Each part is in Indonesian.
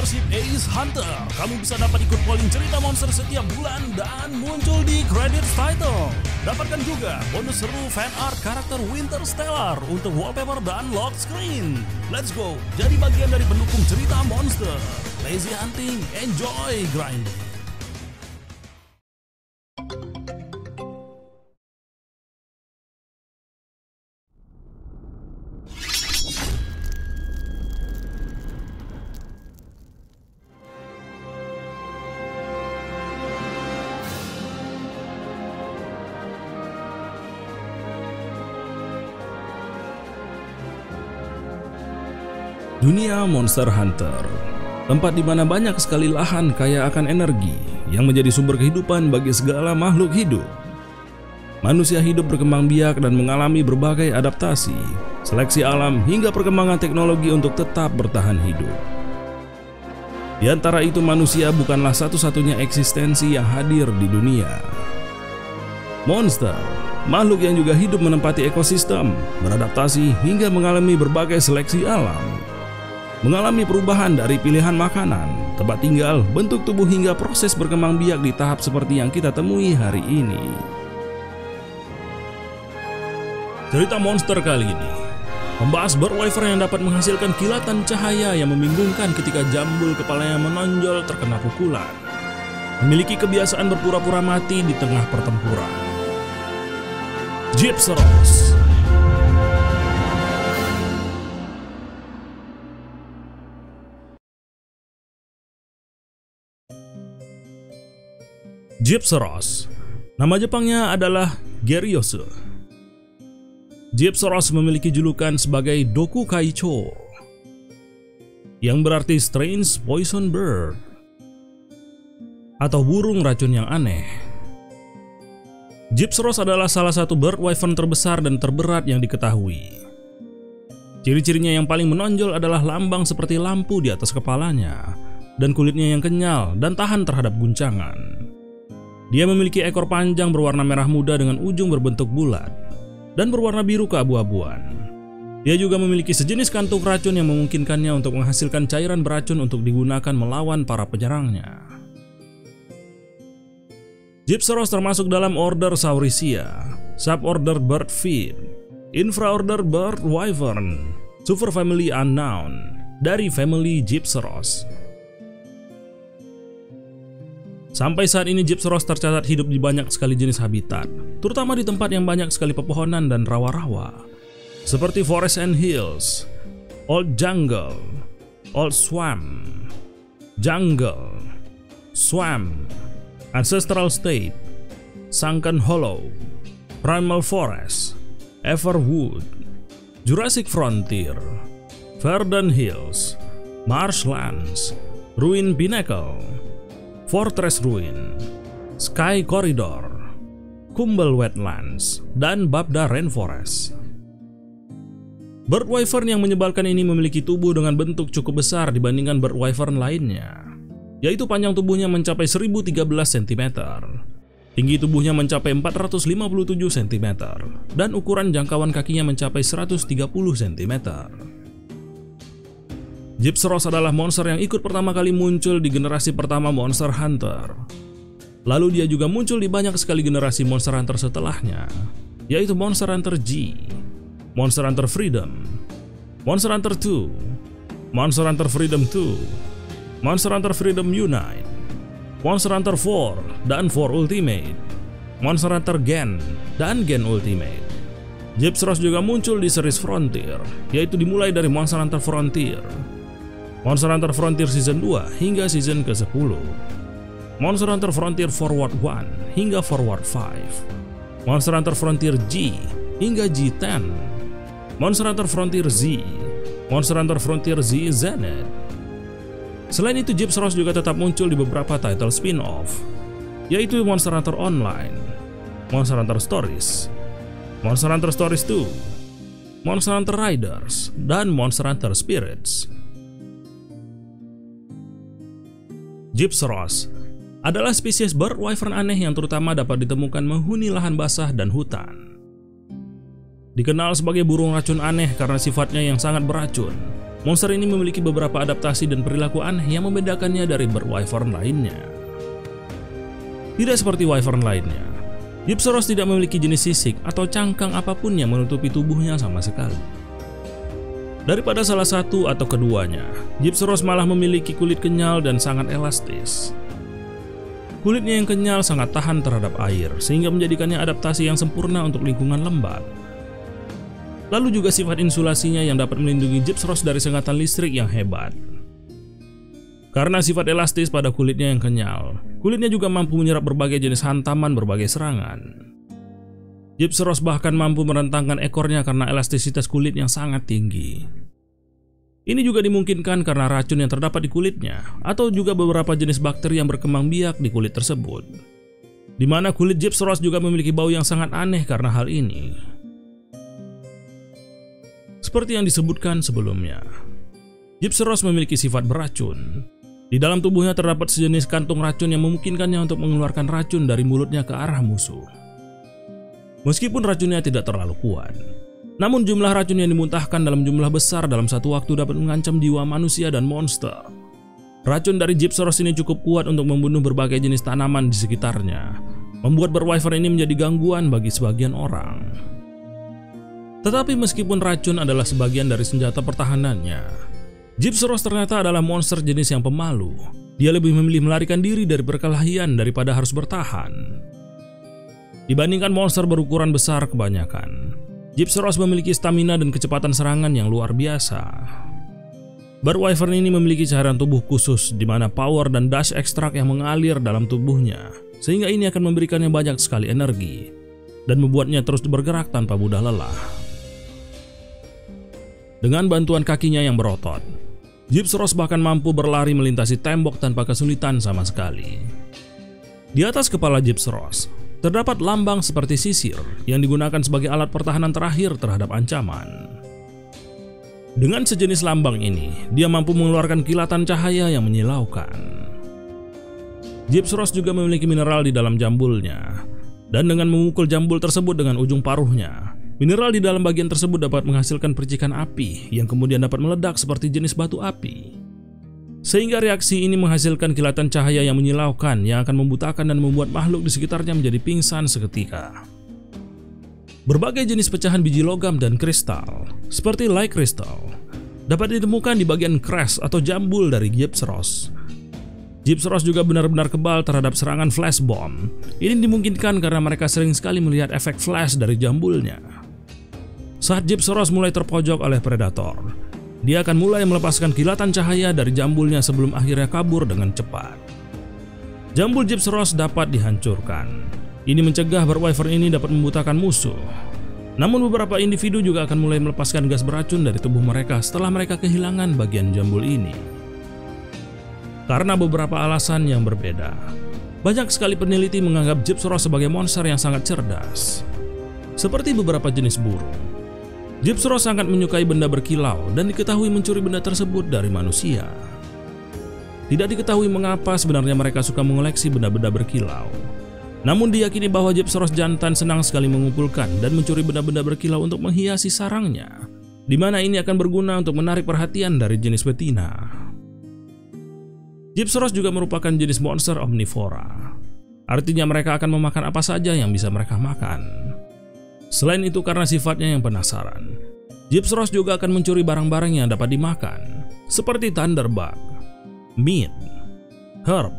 membership Ace Hunter, kamu bisa dapat ikut polling cerita monster setiap bulan dan muncul di credit title. Dapatkan juga bonus seru fan art karakter Winter Stellar untuk wallpaper dan lock screen. Let's go, jadi bagian dari pendukung cerita monster. Lazy hunting, enjoy grinding. Dunia Monster Hunter Tempat di mana banyak sekali lahan kaya akan energi yang menjadi sumber kehidupan bagi segala makhluk hidup. Manusia hidup berkembang biak dan mengalami berbagai adaptasi, seleksi alam hingga perkembangan teknologi untuk tetap bertahan hidup. Di antara itu manusia bukanlah satu-satunya eksistensi yang hadir di dunia. Monster, makhluk yang juga hidup menempati ekosistem, beradaptasi hingga mengalami berbagai seleksi alam mengalami perubahan dari pilihan makanan, tempat tinggal, bentuk tubuh hingga proses berkembang biak di tahap seperti yang kita temui hari ini. Cerita monster kali ini membahas bird wyvern yang dapat menghasilkan kilatan cahaya yang membingungkan ketika jambul kepalanya menonjol terkena pukulan. Memiliki kebiasaan berpura-pura mati di tengah pertempuran. Gypseros Gypseros. Nama Jepangnya adalah Geryosu. Gypseros memiliki julukan sebagai Doku Kaicho yang berarti strange poison bird atau burung racun yang aneh. Gypseros adalah salah satu bird wyvern terbesar dan terberat yang diketahui. Ciri-cirinya yang paling menonjol adalah lambang seperti lampu di atas kepalanya dan kulitnya yang kenyal dan tahan terhadap guncangan. Dia memiliki ekor panjang berwarna merah muda dengan ujung berbentuk bulat dan berwarna biru keabu-abuan. Dia juga memiliki sejenis kantung racun yang memungkinkannya untuk menghasilkan cairan beracun untuk digunakan melawan para penyerangnya. Gypseros termasuk dalam order Saurisia, suborder Birdfeed, infraorder Bird Wyvern, superfamily Unknown, dari family Gypseros. Sampai saat ini Gypseros tercatat hidup di banyak sekali jenis habitat, terutama di tempat yang banyak sekali pepohonan dan rawa-rawa, seperti forest and hills, old jungle, old swamp, jungle, swamp, ancestral state, sunken hollow, primal forest, everwood, Jurassic frontier, verdant hills, marshlands, ruin pinnacle, Fortress Ruin, Sky Corridor, Kumbel Wetlands, dan Babda Rainforest. Bird Wyvern yang menyebalkan ini memiliki tubuh dengan bentuk cukup besar dibandingkan Bird Wyvern lainnya, yaitu panjang tubuhnya mencapai 1013 cm, tinggi tubuhnya mencapai 457 cm, dan ukuran jangkauan kakinya mencapai 130 cm. Gypseros adalah monster yang ikut pertama kali muncul di generasi pertama Monster Hunter. Lalu dia juga muncul di banyak sekali generasi Monster Hunter setelahnya, yaitu Monster Hunter G, Monster Hunter Freedom, Monster Hunter 2, Monster Hunter Freedom 2, Monster Hunter Freedom Unite, Monster Hunter 4 dan 4 Ultimate, Monster Hunter Gen dan Gen Ultimate. Gypseros juga muncul di series Frontier, yaitu dimulai dari Monster Hunter Frontier, Monster Hunter Frontier Season 2 hingga season ke-10, Monster Hunter Frontier Forward 1 hingga Forward 5, Monster Hunter Frontier G hingga G10, Monster Hunter Frontier Z, Monster Hunter Frontier Z Zenith. Selain itu, Gypseros juga tetap muncul di beberapa title spin-off, yaitu Monster Hunter Online, Monster Hunter Stories, Monster Hunter Stories 2, Monster Hunter Riders, dan Monster Hunter Spirits. Gypseros adalah spesies bird wyvern aneh yang terutama dapat ditemukan menghuni lahan basah dan hutan. Dikenal sebagai burung racun aneh karena sifatnya yang sangat beracun monster ini memiliki beberapa adaptasi dan perilaku aneh yang membedakannya dari berwyvern lainnya. Tidak seperti wyvern lainnya, Gypseros tidak memiliki jenis sisik atau cangkang apa pun yang menutupi tubuhnya sama sekali. Daripada salah satu atau keduanya, Gypseros malah memiliki kulit kenyal dan sangat elastis. Kulitnya yang kenyal sangat tahan terhadap air, sehingga menjadikannya adaptasi yang sempurna untuk lingkungan lembab. Lalu juga sifat insulasinya yang dapat melindungi Gypseros dari sengatan listrik yang hebat. Karena sifat elastis pada kulitnya yang kenyal, kulitnya juga mampu menyerap berbagai jenis hantaman berbagai serangan. Gypseros bahkan mampu merentangkan ekornya karena elastisitas kulit yang sangat tinggi. Ini juga dimungkinkan karena racun yang terdapat di kulitnya, atau juga beberapa jenis bakteri yang berkembang biak di kulit tersebut. Di mana kulit Gypseros juga memiliki bau yang sangat aneh karena hal ini. Seperti yang disebutkan sebelumnya, Gypseros memiliki sifat beracun, di dalam tubuhnya terdapat sejenis kantung racun yang memungkinkannya untuk mengeluarkan racun dari mulutnya ke arah musuh. Meskipun racunnya tidak terlalu kuat, namun jumlah racun yang dimuntahkan dalam jumlah besar dalam satu waktu dapat mengancam jiwa manusia dan monster. Racun dari Gypsoros ini cukup kuat untuk membunuh berbagai jenis tanaman di sekitarnya, membuat berwyvern ini menjadi gangguan bagi sebagian orang. Tetapi meskipun racun adalah sebagian dari senjata pertahanannya, Gypseros ternyata adalah monster jenis yang pemalu. Dia lebih memilih melarikan diri dari perkelahian daripada harus bertahan. Dibandingkan monster berukuran besar kebanyakan, Gypseros memiliki stamina dan kecepatan serangan yang luar biasa. Wyvern ini memiliki cairan tubuh khusus di mana power dan dash ekstrak yang mengalir dalam tubuhnya, sehingga ini akan memberikannya banyak sekali energi dan membuatnya terus bergerak tanpa mudah lelah. Dengan bantuan kakinya yang berotot, Gypseros bahkan mampu berlari melintasi tembok tanpa kesulitan sama sekali. Di atas kepala Gypseros, terdapat lambang seperti sisir yang digunakan sebagai alat pertahanan terakhir terhadap ancaman. Dengan sejenis lambang ini, dia mampu mengeluarkan kilatan cahaya yang menyilaukan. Gypseros juga memiliki mineral di dalam jambulnya, dan dengan memukul jambul tersebut dengan ujung paruhnya, Mineral di dalam bagian tersebut dapat menghasilkan percikan api yang kemudian dapat meledak seperti jenis batu api. Sehingga reaksi ini menghasilkan kilatan cahaya yang menyilaukan yang akan membutakan dan membuat makhluk di sekitarnya menjadi pingsan seketika. Berbagai jenis pecahan biji logam dan kristal, seperti light crystal, dapat ditemukan di bagian crash atau jambul dari Gypseros. Gypseros juga benar-benar kebal terhadap serangan flash bomb. Ini dimungkinkan karena mereka sering sekali melihat efek flash dari jambulnya. Saat Soros mulai terpojok oleh predator, dia akan mulai melepaskan kilatan cahaya dari jambulnya sebelum akhirnya kabur dengan cepat. Jambul Jeep Soros dapat dihancurkan. Ini mencegah berwyvern ini dapat membutakan musuh. Namun beberapa individu juga akan mulai melepaskan gas beracun dari tubuh mereka setelah mereka kehilangan bagian jambul ini. Karena beberapa alasan yang berbeda, banyak sekali peneliti menganggap Gypsoros sebagai monster yang sangat cerdas. Seperti beberapa jenis burung, Gypsro sangat menyukai benda berkilau dan diketahui mencuri benda tersebut dari manusia. Tidak diketahui mengapa sebenarnya mereka suka mengoleksi benda-benda berkilau. Namun diyakini bahwa Gypsoros jantan senang sekali mengumpulkan dan mencuri benda-benda berkilau untuk menghiasi sarangnya, di mana ini akan berguna untuk menarik perhatian dari jenis betina. Gypsoros juga merupakan jenis monster omnivora. Artinya mereka akan memakan apa saja yang bisa mereka makan. Selain itu karena sifatnya yang penasaran, Gypsros juga akan mencuri barang-barang yang dapat dimakan, seperti thunderbug, meat, herb,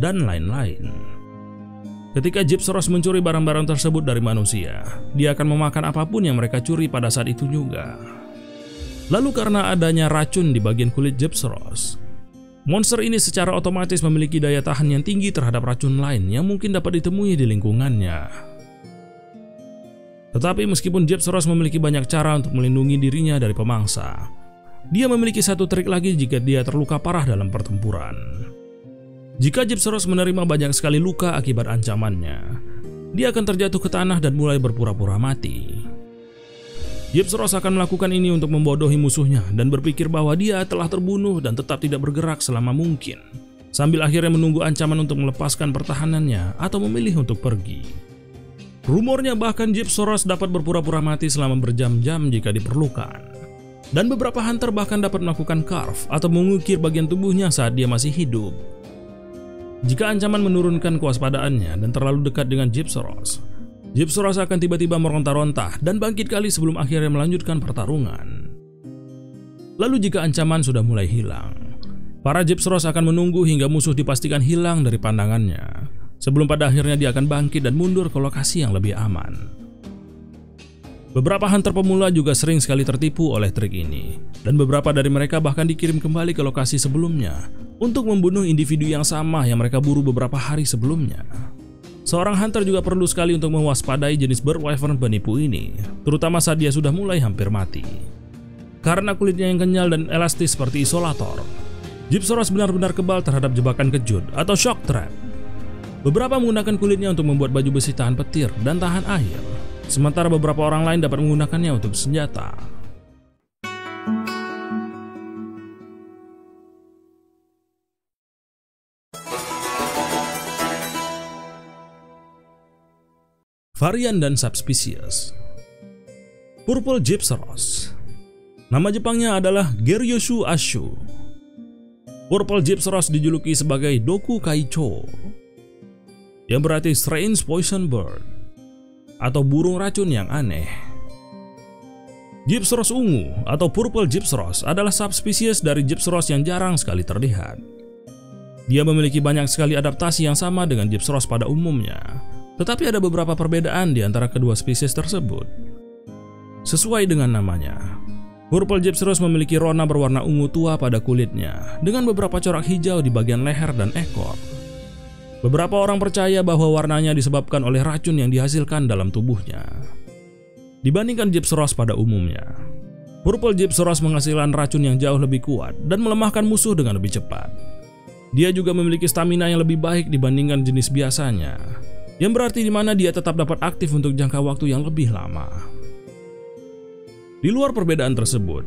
dan lain-lain. Ketika Gypsros mencuri barang-barang tersebut dari manusia, dia akan memakan apa pun yang mereka curi pada saat itu juga. Lalu karena adanya racun di bagian kulit Gypsros, monster ini secara otomatis memiliki daya tahan yang tinggi terhadap racun lain yang mungkin dapat ditemui di lingkungannya. Tetapi meskipun Jeff Soros memiliki banyak cara untuk melindungi dirinya dari pemangsa, dia memiliki satu trik lagi jika dia terluka parah dalam pertempuran. Jika Jeff Soros menerima banyak sekali luka akibat ancamannya, dia akan terjatuh ke tanah dan mulai berpura-pura mati. Jeff Soros akan melakukan ini untuk membodohi musuhnya dan berpikir bahwa dia telah terbunuh dan tetap tidak bergerak selama mungkin, sambil akhirnya menunggu ancaman untuk melepaskan pertahanannya atau memilih untuk pergi. Rumornya bahkan Jeep Soros dapat berpura-pura mati selama berjam-jam jika diperlukan. Dan beberapa hunter bahkan dapat melakukan carve atau mengukir bagian tubuhnya saat dia masih hidup. Jika ancaman menurunkan kewaspadaannya dan terlalu dekat dengan Gypsaros, Gypsaros akan tiba-tiba meronta-ronta dan bangkit kali sebelum akhirnya melanjutkan pertarungan. Lalu jika ancaman sudah mulai hilang, para Gypsaros akan menunggu hingga musuh dipastikan hilang dari pandangannya, sebelum pada akhirnya dia akan bangkit dan mundur ke lokasi yang lebih aman. Beberapa hunter pemula juga sering sekali tertipu oleh trik ini, dan beberapa dari mereka bahkan dikirim kembali ke lokasi sebelumnya untuk membunuh individu yang sama yang mereka buru beberapa hari sebelumnya. Seorang hunter juga perlu sekali untuk mewaspadai jenis bird wyvern penipu ini, terutama saat dia sudah mulai hampir mati. Karena kulitnya yang kenyal dan elastis seperti isolator, Gypsaurus benar-benar kebal terhadap jebakan kejut atau shock trap. Beberapa menggunakan kulitnya untuk membuat baju besi tahan petir dan tahan air, sementara beberapa orang lain dapat menggunakannya untuk senjata. Varian dan subspesies. Purple Gypsaros Nama Jepangnya adalah Geryoshu Ashu. Purple Gypsaros dijuluki sebagai Doku Kaicho yang berarti strange poison bird atau burung racun yang aneh. Gypsaros ungu atau purple gypsaros adalah subspesies dari gypsaros yang jarang sekali terlihat. Dia memiliki banyak sekali adaptasi yang sama dengan gypsaros pada umumnya, tetapi ada beberapa perbedaan di antara kedua spesies tersebut. Sesuai dengan namanya, Purple Gypsaros memiliki rona berwarna ungu tua pada kulitnya, dengan beberapa corak hijau di bagian leher dan ekor. Beberapa orang percaya bahwa warnanya disebabkan oleh racun yang dihasilkan dalam tubuhnya. Dibandingkan Gypsaros pada umumnya, Purple Gypsaros menghasilkan racun yang jauh lebih kuat dan melemahkan musuh dengan lebih cepat. Dia juga memiliki stamina yang lebih baik dibandingkan jenis biasanya, yang berarti di mana dia tetap dapat aktif untuk jangka waktu yang lebih lama. Di luar perbedaan tersebut,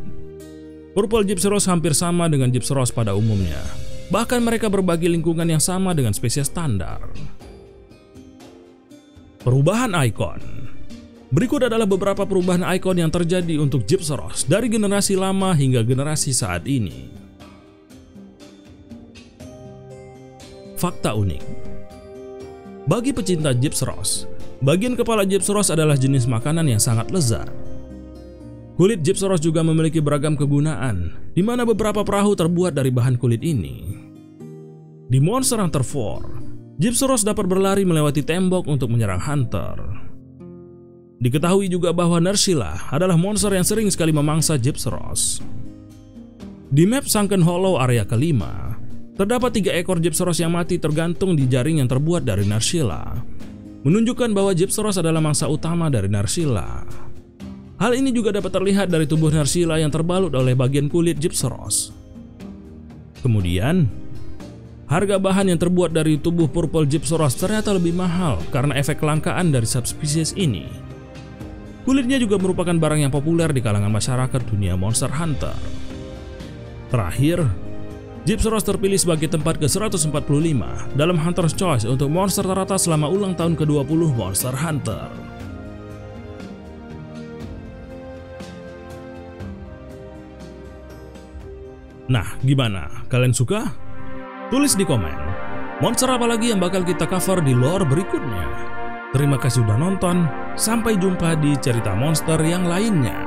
Purple Gypsaros hampir sama dengan Gypsaros pada umumnya, Bahkan mereka berbagi lingkungan yang sama dengan spesies standar. Perubahan ikon Berikut adalah beberapa perubahan ikon yang terjadi untuk Gypsaros dari generasi lama hingga generasi saat ini. Fakta unik Bagi pecinta Gypsaros, bagian kepala Gypsaros adalah jenis makanan yang sangat lezat. Kulit Gypsaros juga memiliki beragam kegunaan, di mana beberapa perahu terbuat dari bahan kulit ini. Di Monster Hunter 4, Gypsaros dapat berlari melewati tembok untuk menyerang Hunter. Diketahui juga bahwa Nersila adalah monster yang sering sekali memangsa Gypsaros. Di map Sunken Hollow area kelima, terdapat tiga ekor Gypsaros yang mati tergantung di jaring yang terbuat dari Narsila, menunjukkan bahwa Gypsaros adalah mangsa utama dari Narsila. Hal ini juga dapat terlihat dari tubuh Narsila yang terbalut oleh bagian kulit Gypsaros. Kemudian, harga bahan yang terbuat dari tubuh Purple Gypsaros ternyata lebih mahal karena efek kelangkaan dari subspesies ini. Kulitnya juga merupakan barang yang populer di kalangan masyarakat dunia Monster Hunter. Terakhir, Gypsaros terpilih sebagai tempat ke-145 dalam Hunter's Choice untuk monster teratas selama ulang tahun ke-20 Monster Hunter. Nah, gimana? Kalian suka? Tulis di komen. Monster apa lagi yang bakal kita cover di lore berikutnya? Terima kasih sudah nonton. Sampai jumpa di cerita monster yang lainnya.